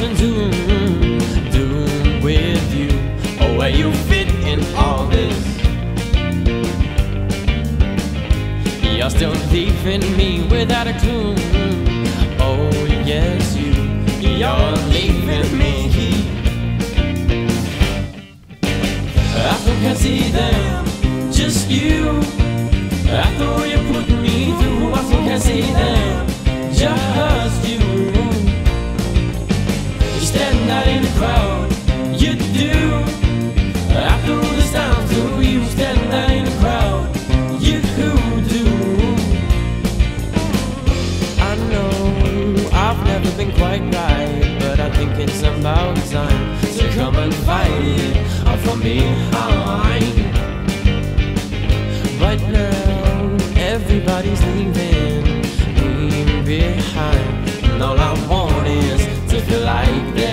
wasn't doing, doing with you or where you fit in all this. You're still leaving me without a clue. Oh yes, you, you're leaving me. Quite right, but I think it's about time to come and fight uh, it from behind. Uh, right now, everybody's leaving me behind, and all I want is to feel like them.